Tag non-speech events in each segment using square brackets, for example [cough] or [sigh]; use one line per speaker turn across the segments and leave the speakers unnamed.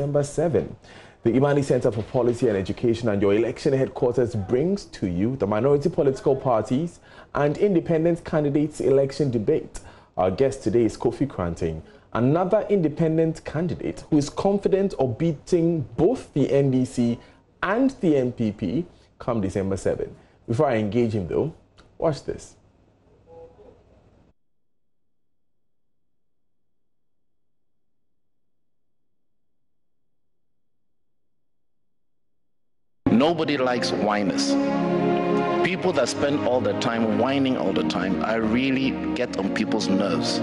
December 7. The Imani Center for Policy and Education and your election headquarters brings to you the minority political parties and independent candidates election debate. Our guest today is Kofi Koranteng, another independent candidate who is confident of beating both the NDC and the NPP come December 7. Before I engage him though, watch this.
Nobody likes whiners. People that spend all their time whining all the time, I really get on people's nerves.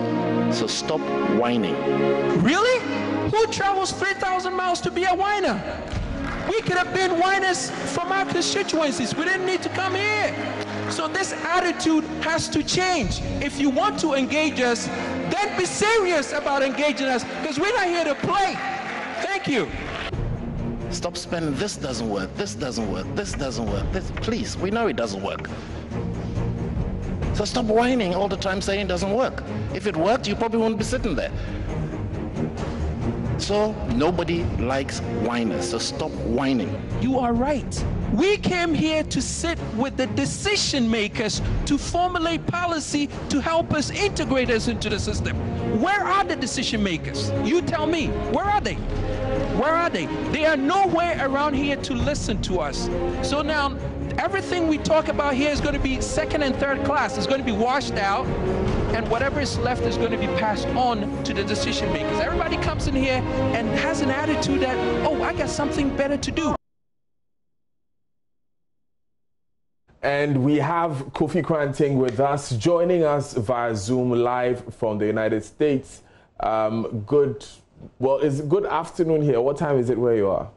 So stop whining.
Really? Who travels 3,000 miles to be a whiner? We could have been whiners from our constituencies. We didn't need to come here. So this attitude has to change. If you want to engage us, then be serious about engaging us because we're not here to play. Thank you.
Stop spending. This doesn't work. This doesn't work. This doesn't work. This, please, we know it doesn't work. So stop whining all the time saying it doesn't work. If it worked, you probably wouldn't be sitting there. So nobody likes whiners. So stop whining.
You are right. We came here to sit with the decision makers to formulate policy to help us integrate us into the system. Where are the decision makers? You tell me. Where are they? Where are they? They are nowhere around here to listen to us. So now, everything we talk about here is going to be second and third class. It's going to be washed out, and whatever is left is going to be passed on to the decision makers. Everybody comes in here and has an attitude that, oh, I got something better to do.
And we have Kofi Koranteng with us, joining us via Zoom live from the United States. Um, good well, it's good afternoon here. What time is it where you are?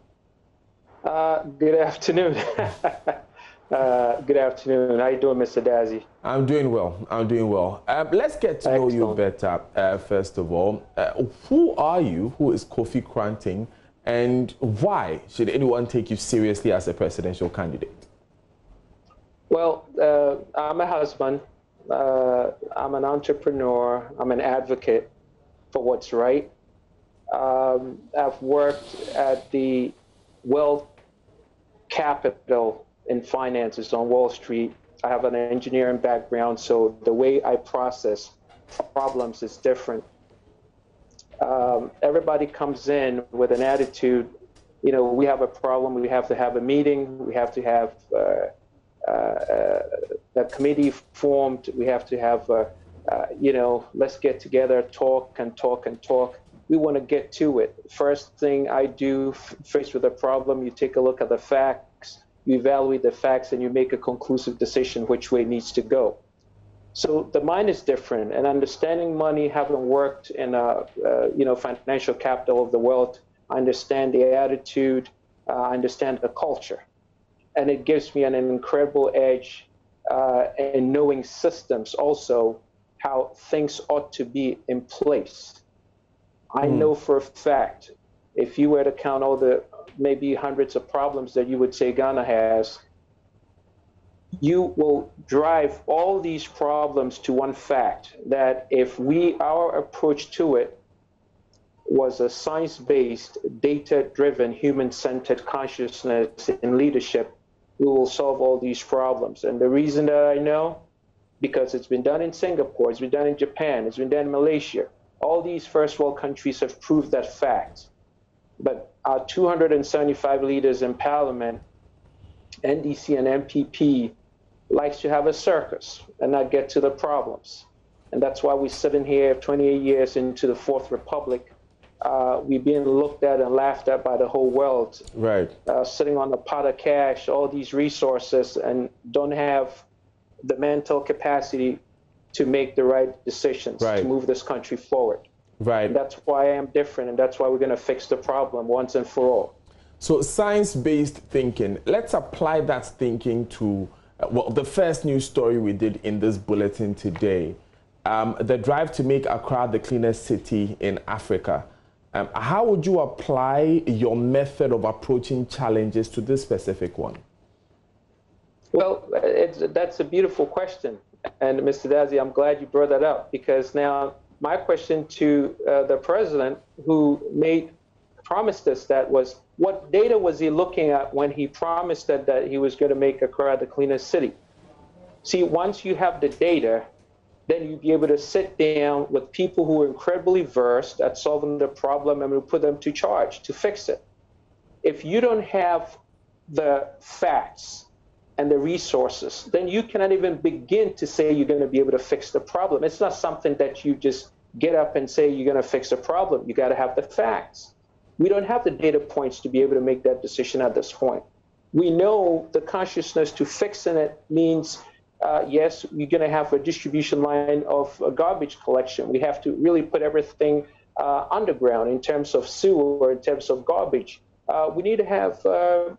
Uh, good afternoon. [laughs] uh, good afternoon. How you doing, Mr. Dadzie?
I'm doing well. I'm doing well. Um, let's get to Excellent. know you better, uh, first of all. Uh, who are you? Who is Kofi Koranteng? And why should anyone take you seriously as a presidential candidate?
Well, uh, I'm a husband. Uh, I'm an entrepreneur. I'm an advocate for what's right. Um, I've worked at the wealth capital in finances on Wall Street. I have an engineering background, so the way I process problems is different. Um, everybody comes in with an attitude, you know, we have a problem, we have to have a meeting, we have to have uh, uh, a committee formed, we have to have, uh, uh you know, let's get together, talk and talk and talk we want to get to it. First thing I do, faced with a problem, you take a look at the facts, you evaluate the facts, and you make a conclusive decision which way needs to go. So the mind is different, and understanding money, having worked in a uh, you know financial capital of the world, I understand the attitude, uh, I understand the culture, and it gives me an incredible edge uh, in knowing systems also how things ought to be in place I mm. know for a fact, if you were to count all the maybe hundreds of problems that you would say Ghana has, you will drive all these problems to one fact that if we, our approach to it was a science based, data driven, human centered consciousness in leadership, we will solve all these problems. And the reason that I know, because it's been done in Singapore, it's been done in Japan, it's been done in Malaysia. All these first world countries have proved that fact. But our 275 leaders in parliament, NDC and NPP, likes to have a circus and not get to the problems. And that's why we're sitting here 28 years into the Fourth Republic. Uh, we're being looked at and laughed at by the whole world.
Right.
Uh, sitting on a pot of cash, all these resources, and don't have the mental capacity to make the right decisions right. to move this country forward.
Right.
And that's why I am different, and that's why we're going to fix the problem once and for all.
So, science based thinking, let's apply that thinking to uh, well, the first news story we did in this bulletin today um, the drive to make Accra the cleanest city in Africa. Um, how would you apply your method of approaching challenges to this specific one?
Well, that's a beautiful question. And Mr. Dadzie, I'm glad you brought that up because now my question to uh, the president, who made promised us that was what data was he looking at when he promised that, that he was going to make Accra the cleanest city? See, once you have the data, then you'd be able to sit down with people who are incredibly versed at solving the problem and we put them to charge to fix it. If you don't have the facts and the resources, then you cannot even begin to say you're going to be able to fix the problem. It's not something that you just get up and say you're going to fix a problem. You got to have the facts. We don't have the data points to be able to make that decision at this point. We know the consciousness to fixing it means uh, yes, you're going to have a distribution line of uh, garbage collection. We have to really put everything uh, underground in terms of sewer, or in terms of garbage. Uh, we need to have uh,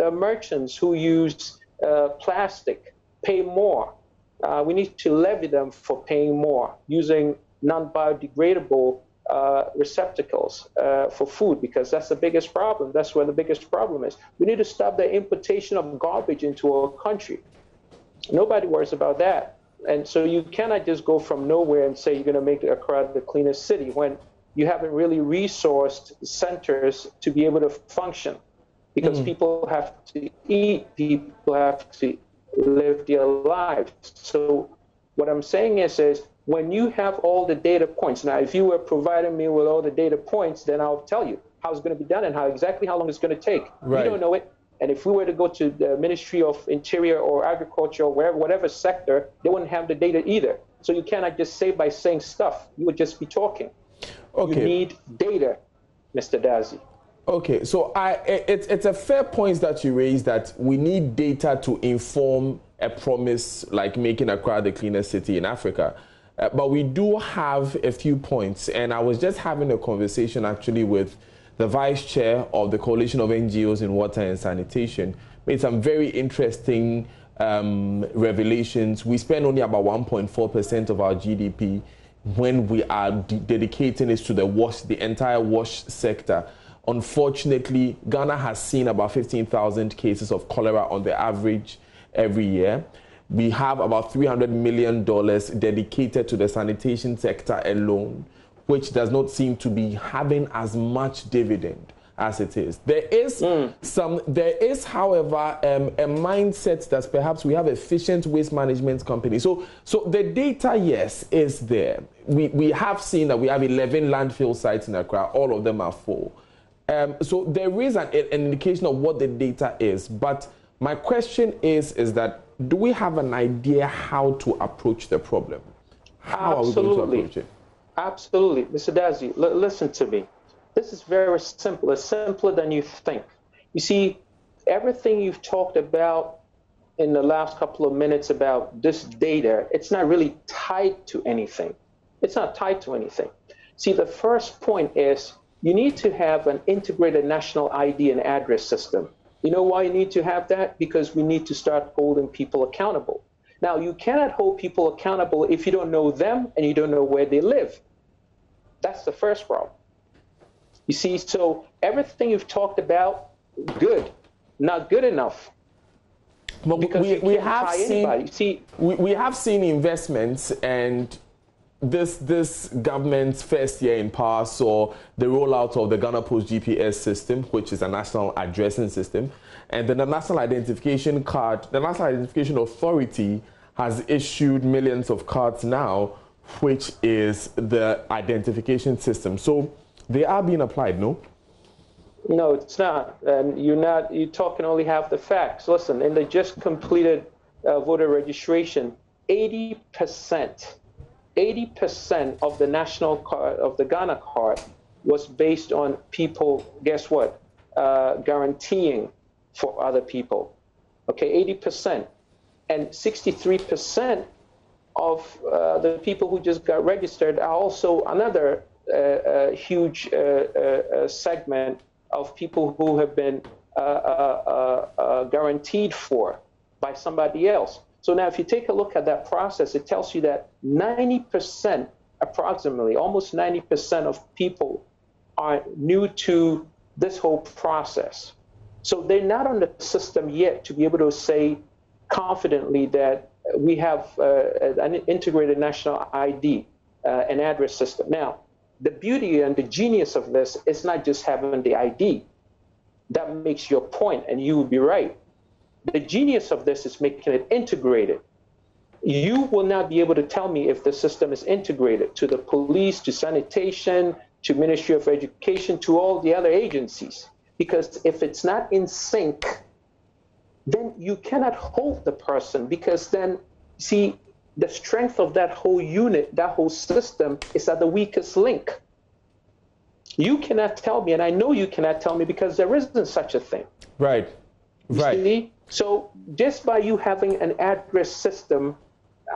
uh, merchants who use Uh, plastic pay more. Uh, we need to levy them for paying more using non-biodegradable uh, receptacles for food because that's the biggest problem. That's where the biggest problem is. We need to stop the importation of garbage into our country. Nobody worries about that. And so you cannot just go from nowhere and say you're going to make Accra the cleanest city when you haven't really resourced centers to be able to function because mm. people have to eat, people have to live their lives. So what I'm saying is, is when you have all the data points, now if you were providing me with all the data points, then I'll tell you how it's going to be done and how exactly how long it's going to take. Right. We don't know it. And if we were to go to the Ministry of Interior or Agriculture or wherever, whatever sector, they wouldn't have the data either. So you cannot just say by saying stuff. You would just be talking. Okay. You need data, Mr. Dadzie.
Okay, so I, it, it's a fair point that you raised that we need data to inform a promise like making Accra the cleanest city in Africa. Uh, but we do have a few points, and I was just having a conversation actually with the vice chair of the Coalition of NGOs in Water and Sanitation, made some very interesting um, revelations. We spend only about 1.4% of our GDP when we are dedicating it to the wash, the entire wash sector. Unfortunately, Ghana has seen about 15,000 cases of cholera on the average every year. We have about $300 million dedicated to the sanitation sector alone which does not seem to be having as much dividend as it is. There is mm. some. There is, however, um, a mindset that perhaps we have efficient waste management companies. So, so the data, yes, is there. We we have seen that we have 11 landfill sites in Accra. All of them are full. Um, so there is an, an indication of what the data is. But my question is, is that do we have an idea how to approach the problem?
How Absolutely. are we going to approach it? Absolutely. Mr. L- listen to me. This is very simple. It's simpler than you think. You see, everything you've talked about in the last couple of minutes about this data, it's not really tied to anything. It's not tied to anything. See, the first point is you need to have an integrated national ID and address system. You know why you need to have that? Because we need to start holding people accountable. Now, you cannot hold people accountable if you don't know them and you don't know where they live. That's the first problem. You see, so everything you've talked about, good, not good enough.
But we, we have seen see, we, we have seen investments and this this government's first year in power saw the rollout of the Ghana Post GPS system, which is a national addressing system, and then the National Identification Card, the National Identification Authority has issued millions of cards now which is the identification system. So they are being applied, no?
No, it's not. And you're not, you're talking only half the facts. Listen, in the just completed uh, voter registration, 80%, 80% of the national card, of the Ghana card was based on people, guess what, uh, guaranteeing for other people. Okay, 80%. And 63% of uh, the people who just got registered are also another uh, uh huge uh, uh, segment of people who have been guaranteed for by somebody else. So now, if you take a look at that process, it tells you that 90%, approximately, almost 90% of people are new to this whole process. So they're not on the system yet to be able to say confidently that we have uh, an integrated national ID, uh, an address system. Now, the beauty and the genius of this is not just having the ID. That makes your point, and you would be right. The genius of this is making it integrated. You will not be able to tell me if the system is integrated to the police, to sanitation, to Ministry of Education, to all the other agencies. Because if it's not in sync, then you cannot hold the person because then, see, the strength of that whole unit, that whole system is at the weakest link. You cannot tell me, and I know you cannot tell me because there isn't such a thing.
Right. Right.
See? So just by you having an address system,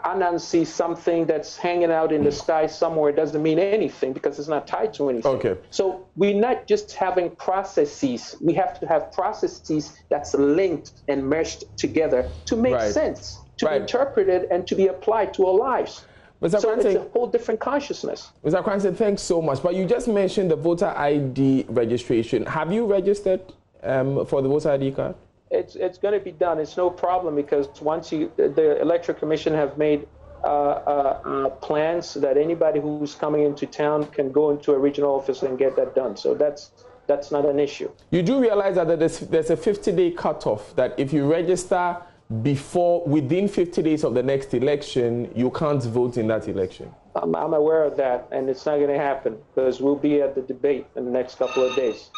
Anand sees something that's hanging out in the sky somewhere doesn't mean anything because it's not tied to anything.
Okay.
So we're not just having processes. We have to have processes that's linked and meshed together to make
Right.
sense, to
Right.
be interpreted and to be applied to our lives.
Mr.
So it's a whole different consciousness.
Mr. Koranteng, thanks so much. But you just mentioned the voter ID registration. Have you registered um, for the voter ID card?
It's it's going to be done. It's no problem because once you the electoral commission have made uh, uh, uh, plans that anybody who's coming into town can go into a regional office and get that done. So that's that's not an issue.
You do realize that there's, there's a 50 day cutoff that if you register before, within 50 days of the next election, you can't vote in that election.
I'm, I'm aware of that, and it's not going to happen because we'll be at the debate in the next couple of days.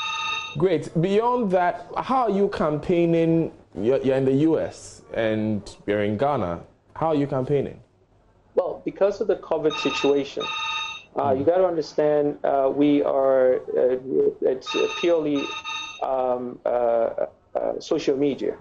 Great. Beyond that, how are you campaigning? You're, you're in the US and you're in Ghana. How are you campaigning?
Well, because of the COVID situation, uh, you got to understand uh, we are uh, it's purely um, uh, uh, social media.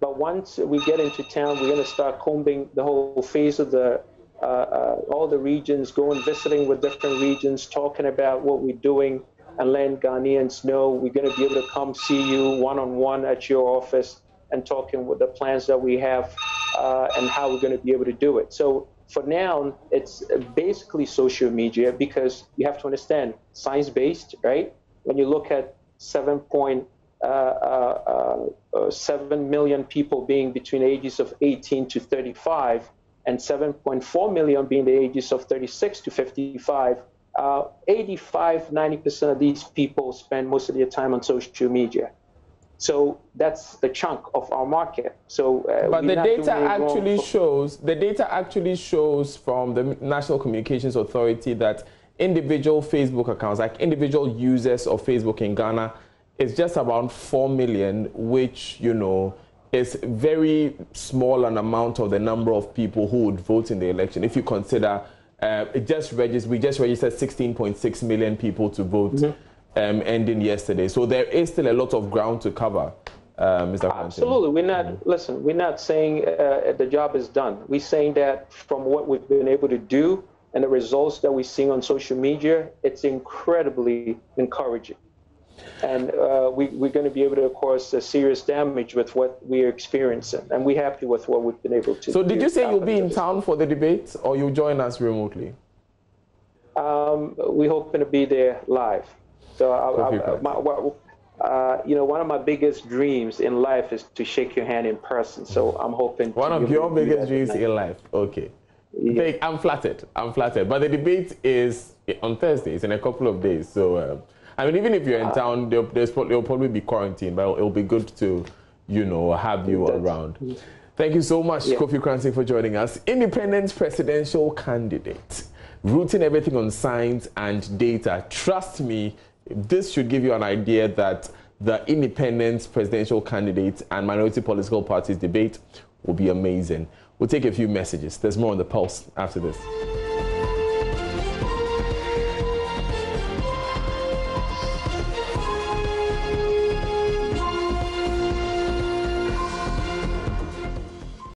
But once we get into town, we're going to start combing the whole face of the uh, all the regions, going visiting with different regions, talking about what we're doing, and letting Ghanaians know we're going to be able to come see you one on one at your office and talking with the plans that we have uh, and how we're going to be able to do it. So for now, it's basically social media because you have to understand science based, right? When you look at 7.7 uh, uh, uh, 7 million people being between ages of 18 to 35 and 7.4 million being the ages of 36 to 55, uh, 85, 90% of these people spend most of their time on social media. So that's the chunk of our market. So, uh,
But the data
doing any wrong
actually shows the data actually shows from the National Communications Authority that individual Facebook accounts, like individual users of Facebook in Ghana, is just around four million, which you know is very small an amount of the number of people who would vote in the election. If you consider uh, it just registered, we just registered 16.6 million people to vote,
Mm-hmm.
um, ending yesterday. So there is still a lot of ground to cover, uh, Mr.
Absolutely. We're not, listen, we're not saying uh, the job is done. We're saying that from what we've been able to do and the results that we're seeing on social media, it's incredibly encouraging. And uh, we, we're going to be able to cause uh, serious damage with what we're experiencing. And we're happy with what we've been able to
So did you say you'll be in town for the debate or you'll join us remotely?
Um, we're hoping to be there live. So, I, I, my, uh, you know, one of my biggest dreams in life is to shake your hand in person. So I'm hoping.
One of your
able to do
biggest dreams
tonight.
in life. Okay. Thank- I'm flattered. I'm flattered. But the debate is on Thursday. It's in a couple of days. So, um, I mean, even if you're in town, there'll, there'll probably be quarantine, but it'll be good to, you know, have you
That's-
around. Thank you so much,
Yeah.
Kofi Koranteng, for joining us. Independent presidential candidate, rooting everything on science and data. Trust me, this should give you an idea that the independent presidential candidate and minority political parties debate will be amazing. We'll take a few messages. There's more on the pulse after this.